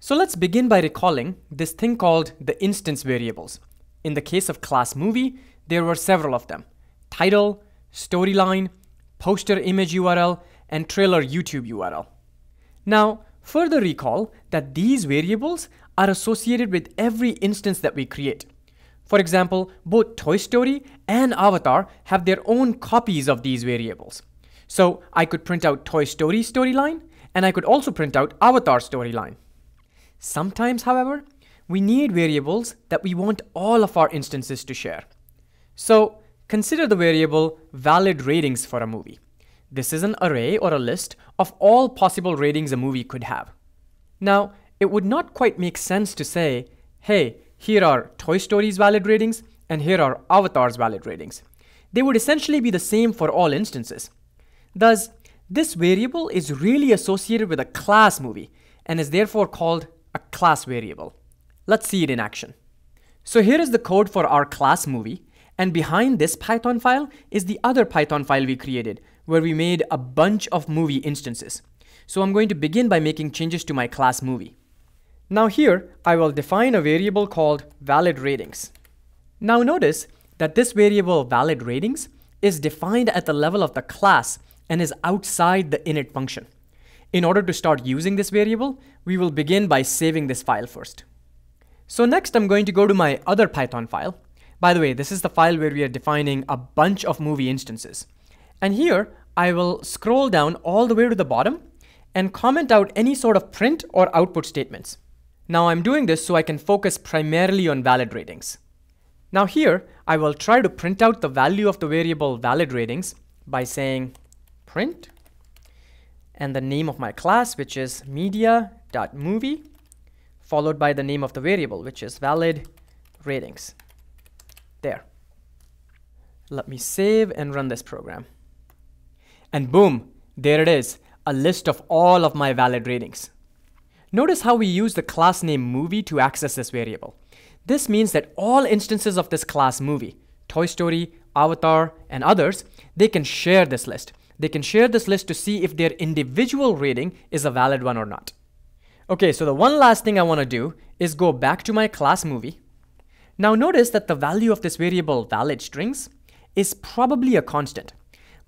So let's begin by recalling this thing called the instance variables. In the case of class movie, there were several of them. Title, storyline, poster image URL, and trailer YouTube URL. Now, further recall that these variables are associated with every instance that we create. For example, both Toy Story and Avatar have their own copies of these variables. So I could print out Toy Story storyline, and I could also print out Avatar storyline. Sometimes, however, we need variables that we want all of our instances to share. So consider the variable valid ratings for a movie. This is an array or a list of all possible ratings a movie could have. Now, it would not quite make sense to say, hey, here are Toy Story's valid ratings and here are Avatar's valid ratings. They would essentially be the same for all instances. Thus, this variable is really associated with a class movie and is therefore called a class variable. Let's see it in action. So here is the code for our class movie, and behind this Python file is the other Python file we created, where we made a bunch of movie instances. So I'm going to begin by making changes to my class movie. Now here, I will define a variable called valid ratings. Now notice that this variable valid ratings is defined at the level of the class and is outside the init function. In order to start using this variable, we will begin by saving this file first. So next I'm going to go to my other Python file. By the way, this is the file where we are defining a bunch of movie instances. And here I will scroll down all the way to the bottom and comment out any sort of print or output statements. Now I'm doing this so I can focus primarily on valid ratings. Now here, I will try to print out the value of the variable valid ratings by saying print and the name of my class, which is media.movie, followed by the name of the variable, which is valid ratings. There. Let me save and run this program. And boom, there it is, a list of all of my valid ratings. Notice how we use the class name movie to access this variable. This means that all instances of this class movie, Toy Story, Avatar, and others, they can share this list. They can share this list to see if their individual rating is a valid one or not. Okay, so the one last thing I want to do is go back to my class movie. Now notice that the value of this variable valid strings is probably a constant.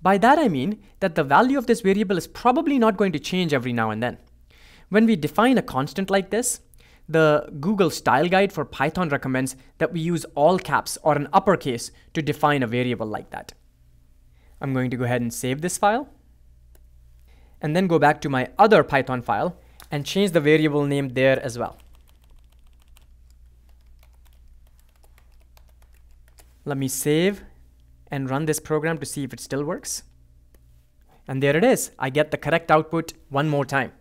By that I mean that the value of this variable is probably not going to change every now and then. When we define a constant like this, the Google Style Guide for Python recommends that we use all caps or an uppercase to define a variable like that. I'm going to go ahead and save this file and then go back to my other Python file and change the variable name there as well. Let me save and run this program to see if it still works. And there it is. I get the correct output one more time.